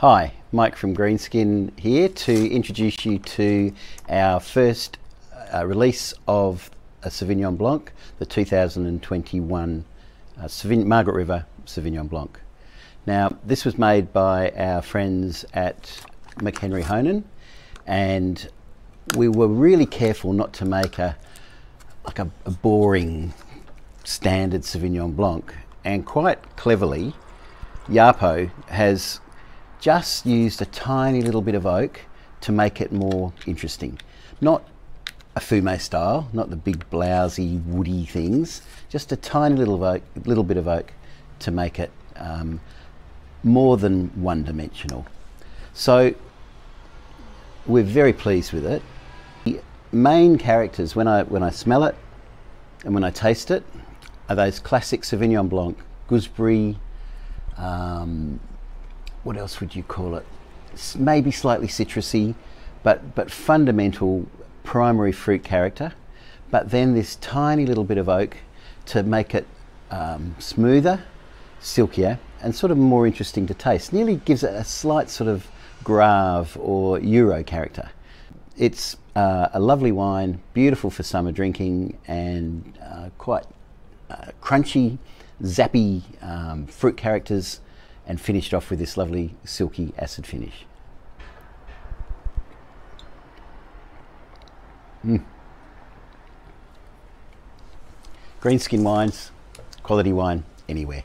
Hi, Mike from Greenskin here to introduce you to our first uh, release of a Sauvignon Blanc, the 2021 uh, Sauvignon, Margaret River Sauvignon Blanc. Now, this was made by our friends at McHenry Hohnen, and we were really careful not to make a like a, a boring standard Sauvignon Blanc, and quite cleverly, Japo has just used a tiny little bit of oak to make it more interesting. Not a fume style, not the big blousy woody things, just a tiny little oak, little bit of oak to make it um, more than one dimensional. So we're very pleased with it. The main characters when I when I smell it and when I taste it are those classic Sauvignon Blanc, gooseberry, um, what else would you call it? Maybe slightly citrusy, but but fundamental primary fruit character. But then this tiny little bit of oak to make it um, smoother, silkier, and sort of more interesting to taste. Nearly gives it a slight sort of Graves or Euro character. It's uh, a lovely wine, beautiful for summer drinking, and uh, quite uh, crunchy, zappy um, fruit characters and finished off with this lovely silky acid finish. Mm. Greenskin wines, quality wine anywhere.